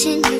牵你